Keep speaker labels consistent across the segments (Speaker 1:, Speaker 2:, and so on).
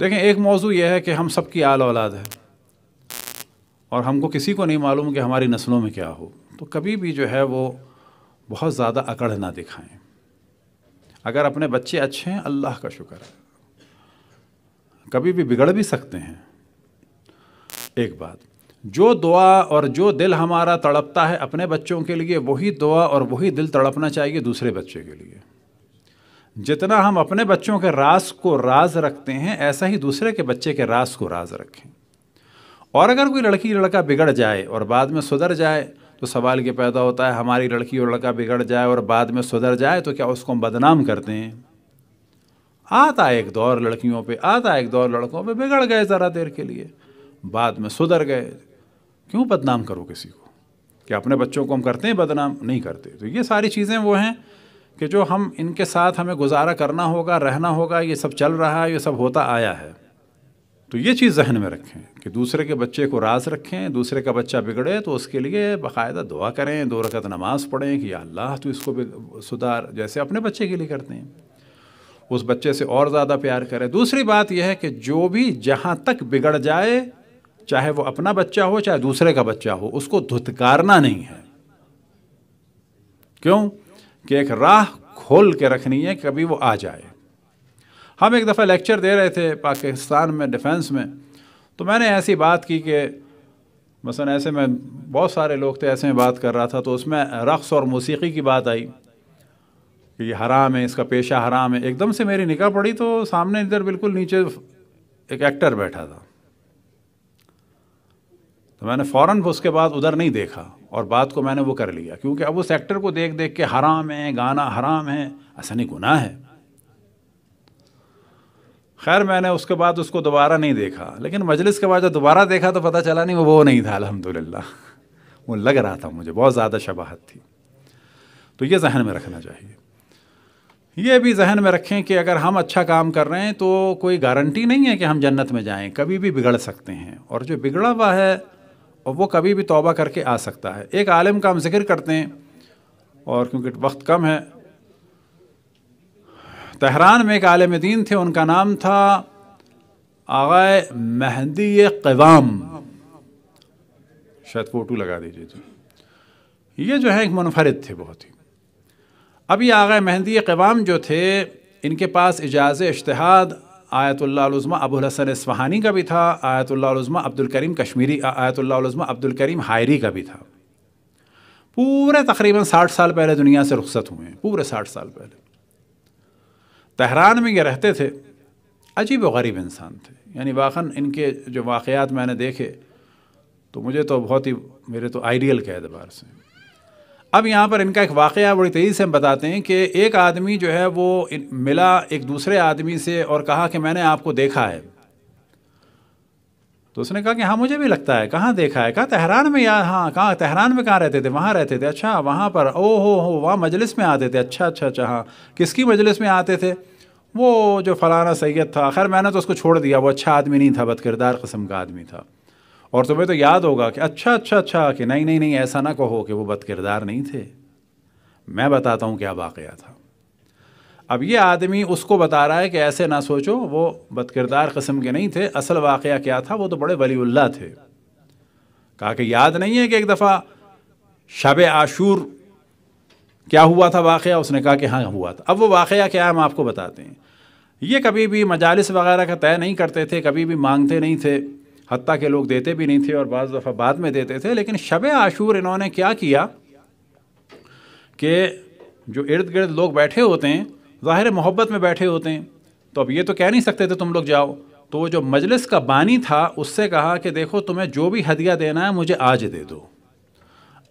Speaker 1: देखें, एक मौजू यह है कि हम सबकी आल औलाद है। और हमको किसी को नहीं मालूम कि हमारी नस्लों में क्या हो। तो कभी भी जो है वो बहुत ज़्यादा अकड़ ना दिखाएँ। अगर अपने बच्चे अच्छे हैं, अल्लाह का शुक्र है। कभी भी बिगड़ भी सकते हैं। एक बात, जो दुआ और जो दिल हमारा तड़पता है अपने बच्चों के लिए, वही दुआ और वही दिल तड़पना चाहिए दूसरे बच्चे के लिए। जितना हम अपने बच्चों के रास को राज रखते हैं, ऐसा ही दूसरे के बच्चे के रास को राज रखें। और अगर कोई लड़की लड़का बिगड़ जाए और बाद में सुधर जाए तो सवाल ये पैदा होता है, हमारी लड़की और लड़का बिगड़ जाए और बाद में सुधर जाए तो क्या उसको हम बदनाम करते हैं? आता एक दौर लड़कियों पे, आता एक दौर लड़कों पे, बिगड़ गए ज़रा देर के लिए। बाद में सुधर गए। क्यों बदनाम करो किसी को? क्या अपने बच्चों को हम करते हैं बदनाम? नहीं करते। तो ये सारी चीज़ें वो हैं कि जो हम इनके साथ हमें गुजारा करना होगा, रहना होगा, ये सब चल रहा है, ये सब होता आया है। तो ये चीज़ जहन में रखें कि दूसरे के बच्चे को राज रखें, दूसरे का बच्चा बिगड़े तो उसके लिए बाकायदा दुआ करें, दो रकत नमाज़ पढ़ें कि अल्लाह तो इसको भी सुधार, जैसे अपने बच्चे के लिए करते हैं। उस बच्चे से और ज़्यादा प्यार करें। दूसरी बात यह है कि जो भी जहाँ तक बिगड़ जाए, चाहे वो अपना बच्चा हो, चाहे दूसरे का बच्चा हो, उसको धुतकारना नहीं है। क्यों? कि एक राह खोल के रखनी है कभी वो आ जाए। हम एक दफ़ा लेक्चर दे रहे थे पाकिस्तान में डिफेंस में। तो मैंने ऐसी बात की कि मसन ऐसे में बहुत सारे लोग थे, ऐसे में बात कर रहा था तो उसमें रक़्स और मौसीकी की बात आई कि ये हराम है, इसका पेशा हराम है। एकदम से मेरी निकाह पड़ी तो सामने इधर बिल्कुल नीचे एक एक्टर बैठा था। तो मैंने फ़ौर उसके बाद उधर नहीं देखा। और बात को मैंने वो कर लिया, क्योंकि अब उस एक्टर को देख देख के हराम है, गाना हराम है, ऐसा नहीं गुनाह है। खैर, मैंने उसके बाद उसको दोबारा नहीं देखा, लेकिन मजलिस के बाद जब दोबारा देखा तो पता चला नहीं वो वो नहीं था, अल्हम्दुलिल्लाह। वो लग रहा था मुझे, बहुत ज़्यादा शबाहत थी। तो ये जहन में रखना चाहिए। ये भी जहन में रखें कि अगर हम अच्छा काम कर रहे हैं तो कोई गारंटी नहीं है कि हम जन्नत में जाएँ, कभी भी बिगड़ सकते हैं। और जो बिगड़ा हुआ है और वो कभी भी तौबा करके आ सकता है। एक आलिम का हम ज़िक्र करते हैं, और क्योंकि वक्त कम है, तहरान में एक आलम दीन थे, उनका नाम था आगा मेहंदी क़वाम। शायद फ़ोटो लगा दीजिए जी। ये जो है, एक मुनफरद थे बहुत ही। ये आगा मेहंदी क़वाम जो थे, इनके पास इजाज़ इश्तहाद आयतुल्लाज़मा अबुल हसन इसफ़हानी का भी था आयतुल्लाज़मा अब्दुल करीम कश्मीरी आयतुल्लाज़मा अब्दुल करीम हायरी का भी था। पूरे तकरीबन साठ साल पहले दुनिया से रुखसत हुए हैं, पूरे साठ साल पहले। तहरान में ये रहते थे, अजीब व गरीब इंसान थे। यानी वाकन इनके जो वाक़ात मैंने देखे तो मुझे तो बहुत ही, मेरे तो आइडियल के अतबार से। अब यहाँ पर इनका एक वाक़ बड़ी तेज़ी से हम बताते हैं कि एक आदमी जो है वो मिला एक दूसरे आदमी से और कहा कि मैंने आपको देखा है। तो उसने कहा कि हाँ मुझे भी लगता है। कहाँ देखा है? कहा, तहरान में या हाँ कहाँ, तहरान में कहाँ रहते थे? वहाँ रहते थे। अच्छा वहाँ पर। ओ हो हो, वहाँ मजलिस में आते थे। अच्छा अच्छा अच्छा हाँ। किसकी मजलिस में आते थे? वो जो फलाना सैयद था। खैर, मैंने तो उसको छोड़ दिया। वो अच्छा आदमी नहीं था, बदकिरदार कस्म का आदमी था। और तुम्हें तो याद होगा कि अच्छा अच्छा अच्छा कि नहीं नहीं नहीं, ऐसा ना कहो कि वो बदकिरदार नहीं थे। मैं बताता हूँ क्या वाक़ था। अब ये आदमी उसको बता रहा है कि ऐसे ना सोचो, वो बदकिरदार कस्म के नहीं थे। असल वाक़ क्या था? वो तो बड़े वलीउल्ला थे। कहा कि याद नहीं है कि एक दफ़ा शब आशूर क्या हुआ था वाक़ उसने कहा कि हाँ हुआ था। अब वो वाक़ क्या है? हम आपको बताते हैं। ये कभी भी मजालिस वगैरह का तय नहीं करते थे, कभी भी मांगते नहीं थे। हती के लोग देते भी नहीं थे और बाज़ दफ़ा बाद में देते थे, लेकिन शब आशूर इन्होंने क्या किया कि जो इर्द गिर्द लोग बैठे होते हैं, ज़ाहिर मोहब्बत में बैठे होते हैं तो अब ये तो कह नहीं सकते थे तुम लोग जाओ। तो वो जो मजलिस का बानी था, उससे कहा कि देखो तुम्हें जो भी हदिया देना है, मुझे आज दे दो।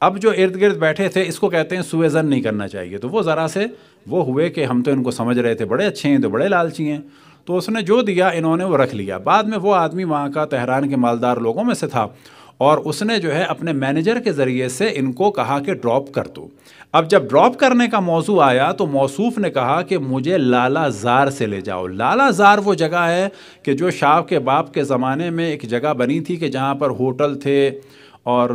Speaker 1: अब जो इर्द गिर्द बैठे थे, इसको कहते हैं सुएजन नहीं करना चाहिए। तो वो ज़रा से वो हुए कि हम तो इनको समझ रहे थे, बड़े अच्छे हैं तो बड़े लालची हैं। तो उसने जो दिया, इन्होंने वो रख लिया। बाद में वो आदमी वहाँ का तहरान के मालदार लोगों में से था और उसने जो है अपने मैनेजर के ज़रिए से इनको कहा कि ड्रॉप कर दो। अब जब ड्रॉप करने का मौजू आया तो मौसूफ ने कहा कि मुझे लाला ज़ार से ले जाओ। लाला ज़ार वो जगह है कि जो शाह के बाप के ज़माने में एक जगह बनी थी कि जहाँ पर होटल थे और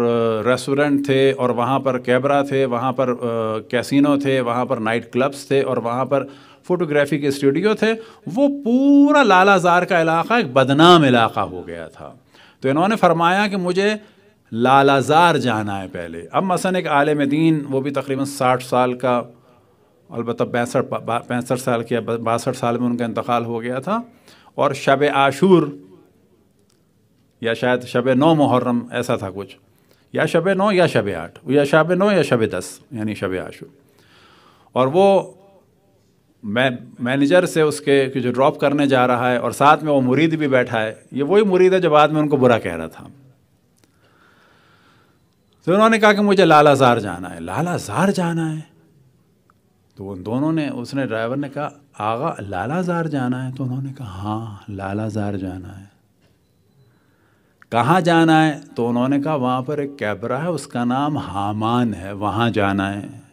Speaker 1: रेस्टोरेंट थे और वहाँ पर कैबरा थे, वहाँ पर कैसीनो थे, वहाँ पर नाइट क्लब्स थे और वहाँ पर फोटोग्राफी के स्टूडियो थे, वो पूरा लालाजार का इलाका एक बदनाम इलाका हो गया था। तो इन्होंने फरमाया कि मुझे लालाजार जाना है पहले। अब मसन एक आलम दीन वो भी तकरीबन साठ साल का अलबत् पैंसठ पैंसठ साल के बासठ साल में उनका इंतकाल हो गया था। और शब आशूर, या शायद शब नौ मुहर्रम, ऐसा था कुछ। या शब नौ या शब आठ, या शब नौ या शब दस, यानी शब आशूर। और वो मैं मैनेजर से उसके जो ड्रॉप करने जा रहा है और साथ में वो मुरीद भी बैठा है, ये वही मुरीद है जो बाद में उनको बुरा कह रहा था। तो उन्होंने कहा कि मुझे लालाजार जाना है। लालाजार जाना है? तो उन दोनों ने, उसने ड्राइवर ने कहा, आगा लालाजार जाना है? तो उन्होंने कहा हाँ लालाजार जाना है। कहाँ जाना है? तो उन्होंने कहा, वहाँ पर एक कैबरा है, उसका नाम हामान है, वहाँ जाना है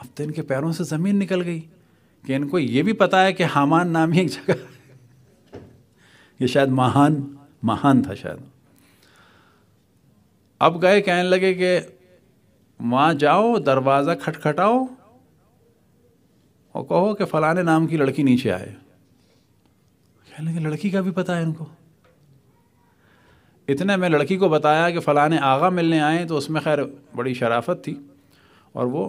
Speaker 1: अब तो इनके पैरों से ज़मीन निकल गई कि इनको ये भी पता है कि हामान नाम ही एक जगह ये शायद महान महान था शायद। अब गए कहने लगे कि वहाँ जाओ, दरवाज़ा खटखटाओ और कहो कि फ़लाने नाम की लड़की नीचे आए। कहने लगे, लड़की का भी पता है इनको। इतने में लड़की को बताया कि फ़लाने आगा मिलने आए तो उसमें खैर बड़ी शराफत थी और वो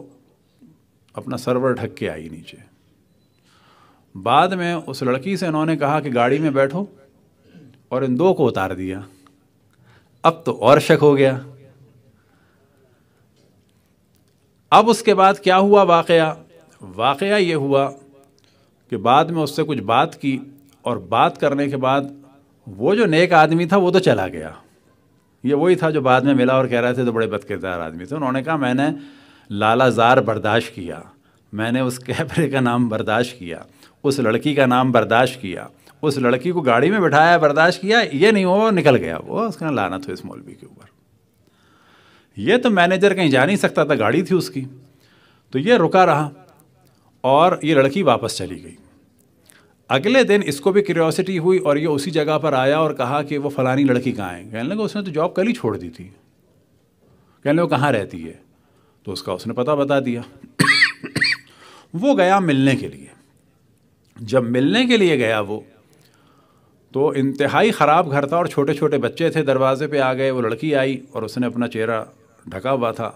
Speaker 1: अपना सर्वर ढक के आई नीचे। बाद में उस लड़की से उन्होंने कहा कि गाड़ी में बैठो और इन दो को उतार दिया। अब तो और शक हो गया। अब उसके बाद क्या हुआ वाकया? वाकया ये हुआ कि बाद में उससे कुछ बात की और बात करने के बाद वो जो नेक आदमी था, वो तो चला गया। ये वही था जो बाद में मिला और कह रहे थे तो बड़े बदकिरदार आदमी थे। उन्होंने कहा, मैंने लालाजार बर्दाश्त किया। मैंने उस कैमरे का नाम बर्दाश्त किया, उस लड़की का नाम बर्दाश्त किया, उस लड़की को गाड़ी में बिठाया, बर्दाश्त किया, ये नहीं, वो निकल गया, वो उसका लाना था इस मौलवी के ऊपर। ये तो मैनेजर कहीं जा नहीं सकता था, गाड़ी थी उसकी। तो ये रुका रहा और ये लड़की वापस चली गई। अगले दिन इसको भी क्यूरियोसिटी हुई और ये उसी जगह पर आया और कहा कि वो फलानी लड़की कहाँ है? कहने लगा, उसने तो जॉब कल ही छोड़ दी थी। कहने लगे, वो कहाँ रहती है? तो उसका उसने पता बता दिया। वो गया मिलने के लिए। जब मिलने के लिए गया वो तो इंतहाई ख़राब घर था और छोटे छोटे बच्चे थे। दरवाजे पे आ गए, वो लड़की आई और उसने अपना चेहरा ढका हुआ था।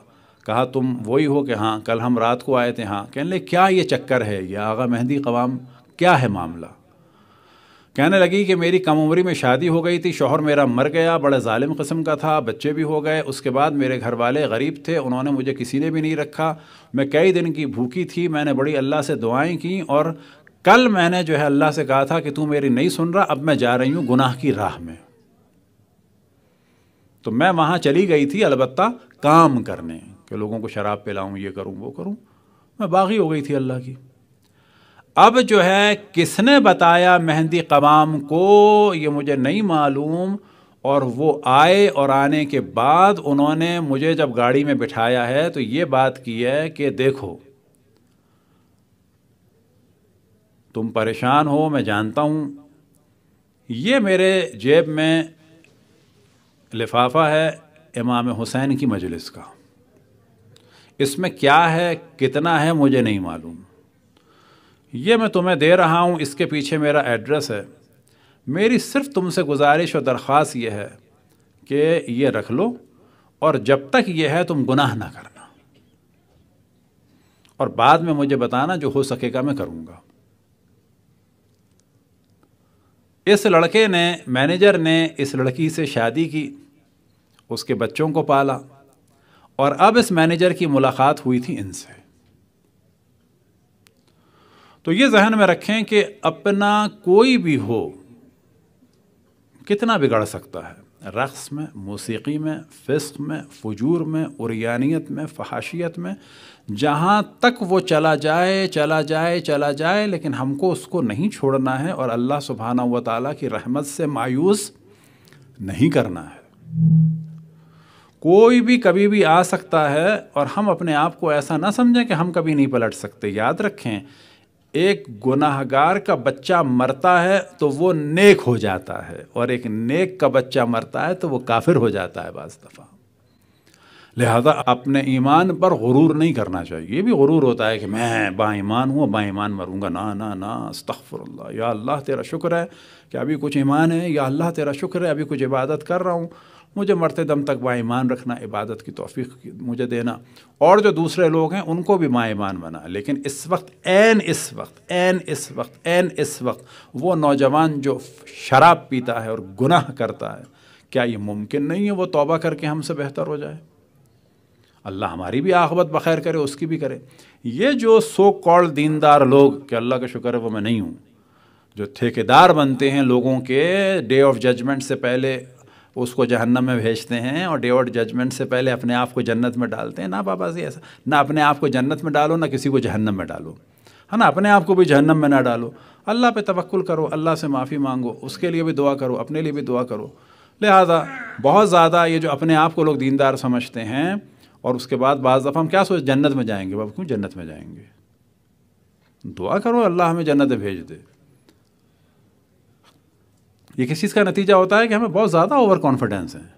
Speaker 1: कहा, तुम वही हो कि हाँ कल हम रात को आए थे हाँ कहने क्या ये चक्कर है? या आगा मेहंदी कवाम, क्या है मामला? कहने लगी कि मेरी कम उम्री में शादी हो गई थी, शोहर मेरा मर गया, बड़े ालिम कस्म का था, बच्चे भी हो गए, उसके बाद मेरे घर वाले गरीब थे, उन्होंने मुझे किसी ने भी नहीं रखा। मैं कई दिन की भूखी थी, मैंने बड़ी अल्लाह से दुआएँ की और कल मैंने जो है अल्लाह से कहा था कि तू मेरी नहीं सुन रहा, अब मैं जा रही हूँ गुनाह की राह में। तो मैं वहाँ चली गई थी अलबत् काम करने, कि लोगों को शराब पिलाऊँ, ये करूँ, वो करूँ। मैं बागी हो गई थी अल्लाह की। अब जो है किसने बताया मेहंदी कवाम को, ये मुझे नहीं मालूम। और वो आए और आने के बाद उन्होंने मुझे जब गाड़ी में बिठाया है तो ये बात की है कि देखो, तुम परेशान हो, मैं जानता हूँ। ये मेरे जेब में लिफाफा है इमाम हुसैन की मजलिस का। इसमें क्या है, कितना है मुझे नहीं मालूम। ये मैं तुम्हें दे रहा हूँ, इसके पीछे मेरा एड्रेस है। मेरी सिर्फ़ तुमसे गुजारिश और दरख्वास्त ये है कि ये रख लो और जब तक ये है, तुम गुनाह ना करना। और बाद में मुझे बताना जो हो सकेगा मैं करूँगा। इस लड़के ने, मैनेजर ने इस लड़की से शादी की, उसके बच्चों को पाला और अब इस मैनेजर की मुलाकात हुई थी इनसे। तो ये जहन में रखें कि अपना कोई भी हो, कितना बिगड़ सकता है? रक़्स में, मौसीकी में, फ़िस्क में, फजूर में, उरियानियत में, फहाशियत में, जहाँ तक वो चला जाए चला जाए चला जाए, लेकिन हमको उसको नहीं छोड़ना है और अल्लाह सुबहाना व ताली की रहमत से मायूस नहीं करना है। कोई भी कभी भी आ सकता है और हम अपने आप को ऐसा ना समझें कि हम कभी नहीं पलट सकते। याद रखें एक गुनाहगार का बच्चा मरता है तो वो नेक हो जाता है। और एक नेक का बच्चा मरता है तो वो काफिर हो जाता है बाज़ दफ़ा। लिहाजा अपने ईमान पर गुरूर नहीं करना चाहिए। ये भी गुरूर होता है कि मैं बाईमान हूँ, बाईमान मरूँगा। ना ना ना अस्तफ़रल्ला या अल्लाह तेरा शुक्र है कि अभी कुछ ईमान है, या अल्लाह तेरा शुक्र है, अभी कुछ इबादत कर रहा हूँ। मुझे मरते दम तक बाईमान रखना इबादत की तोफ़ी मुझे देना। और जो दूसरे लोग हैं, उनको भी माईमान बना। लेकिन इस वक्त एन इस वक्त एन इस वक्त एन इस वक्त, वो नौजवान जो शराब पीता है और गुनाह करता है, क्या ये मुमकिन नहीं है वो तोबा करके हमसे बेहतर हो जाए? अल्लाह हमारी भी आखबत बखैर करे, उसकी भी करे। ये जो सो कॉल दीनदार लोग, कि अल्लाह का शुक्र है वो मैं नहीं हूँ, जो ठेकेदार बनते हैं लोगों के डे ऑफ़ जजमेंट से पहले उसको जहन्नम में भेजते हैं और डे ऑफ़ जजमेंट से पहले अपने आप को जन्नत में डालते हैं। ना बाबा जी, ऐसा ना अपने आप को जन्नत में डालो, ना किसी को जहन्नम में डालो। है ना? अपने आप को भी जहन्नम में ना डालो। अल्लाह पे तवक्ल करो, अल्लाह से माफ़ी मांगो, उसके लिए भी दुआ करो, अपने लिए भी दुआ करो। लिहाजा, बहुत ज़्यादा ये जो अपने आप को लोग दीनदार समझते हैं, और उसके बाद बाज़ दफ़ा हम क्या सोच, जन्नत में जाएँगे? बाबा, क्यों जन्नत में जाएँगे? दुआ करो, अल्लाह हमें जन्नत भेज दे। ये किस चीज़ का नतीजा होता है कि हमें बहुत ज़्यादा ओवर कॉन्फिडेंस है?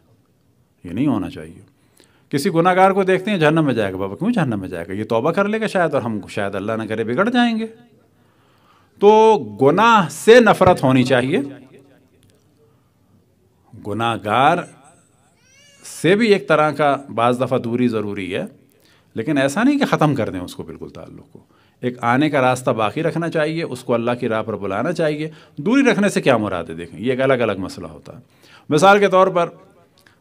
Speaker 1: ये नहीं होना चाहिए। किसी गुनागार को देखते हैं, जहन्नम में जाएगा, बाबा क्यों जहन्नम में जाएगा? ये तौबा कर लेगा शायद और हम शायद अल्लाह ना करे, बिगड़ जाएँगे। तो गुनाह से नफरत होनी चाहिए। गुनागार से भी एक तरह का बाज़ दफ़ा दूरी ज़रूरी है, लेकिन ऐसा नहीं कि ख़त्म कर दें उसको बिल्कुल ताल्लुक़ को। एक आने का रास्ता बाकी रखना चाहिए, उसको अल्लाह की राह पर बुलाना चाहिए। दूरी रखने से क्या मुराद है देखें? ये एक अलग अलग मसला होता है। मिसाल के तौर पर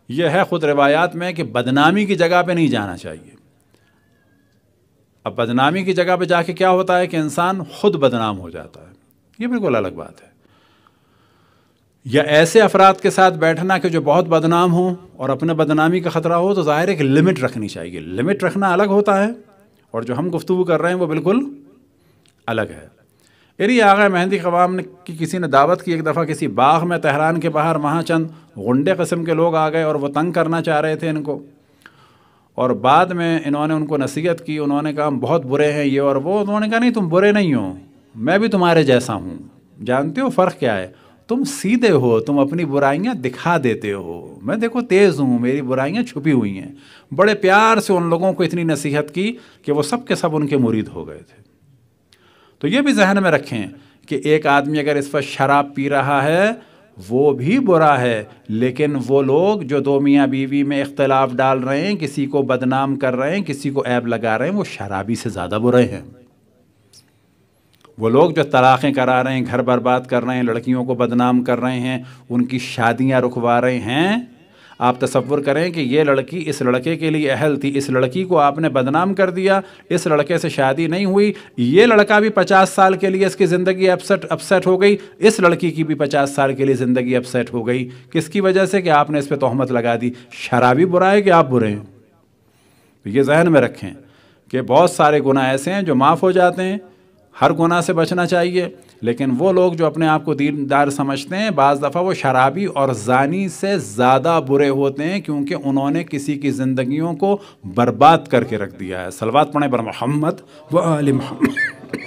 Speaker 1: यह है ख़ुद रवायात में कि बदनामी की जगह पे नहीं जाना चाहिए। अब बदनामी की जगह पे जाके क्या होता है कि इंसान खुद बदनाम हो जाता है। ये बिल्कुल अलग बात है। या ऐसे अफराद के साथ बैठना कि जो बहुत बदनाम हो और अपने बदनामी का ख़तरा हो तो ज़ाहिर है कि लिमिट रखनी चाहिए। लिमिट रखना अलग होता है। और जो हम गुफ्तु कर रहे हैं वो बिल्कुल अलग है। यदि आगा मेहंदी कवाम ने की किसी ने दावत की एक दफ़ा किसी बाग में तहरान के बाहर वहाँ चंद गुंडे कस्म के लोग आ गए और वो तंग करना चाह रहे थे इनको। और बाद में इन्होंने उनको नसीहत की, उन्होंने कहा, हम बहुत बुरे हैं ये। और वो उन्होंने कहा, नहीं, तुम बुरे नहीं हो, मैं भी तुम्हारे जैसा हूँ। जानते हो फ़र्क क्या है? तुम सीधे हो, तुम अपनी बुराइयाँ दिखा देते हो। मैं देखो तेज़ हूँ, मेरी बुराइयाँ छुपी हुई हैं। बड़े प्यार से उन लोगों को इतनी नसीहत की कि वो सब के सब उनके मुरीद हो गए थे। तो ये भी जहन में रखें कि एक आदमी अगर इस पर शराब पी रहा है, वो भी बुरा है। लेकिन वो लोग जो दो मियाँ बीवी में इख्तलाफ डाल रहे हैं, किसी को बदनाम कर रहे हैं, किसी को ऐब लगा रहे हैं, वो शराबी से ज़्यादा बुरे हैं। वो लोग जो तलाक़ें करा रहे हैं घर बर्बाद कर रहे हैं, लड़कियों को बदनाम कर रहे हैं, उनकी शादियाँ रुकवा रहे हैं, आप तस्वुर करें कि ये लड़की इस लड़के के लिए अहल थी, इस लड़की को आपने बदनाम कर दिया, इस लड़के से शादी नहीं हुई, ये लड़का भी पचास साल के लिए इसकी ज़िंदगी अपसेट अपसेट हो गई, इस लड़की की भी पचास साल के लिए ज़िंदगी अपसेट हो गई, किसकी वजह से कि आपने इस पर तहमत लगा दी? शराबी बुरा है कि आप बुरे हैं? तो ये जहन में रखें कि बहुत सारे गुनाह ऐसे हैं जो माफ़ हो जाते हैं हर गुनाह से बचना चाहिए। लेकिन वो लोग जो अपने आप को दीनदार समझते हैं, बज़ दफ़ा वो शराबी और जानी से ज़्यादा बुरे होते हैं क्योंकि उन्होंने किसी की ज़िंदगियों को बर्बाद करके रख दिया है। सलवात पढ़े, बर, मोहम्मद व आल मोहम्मद।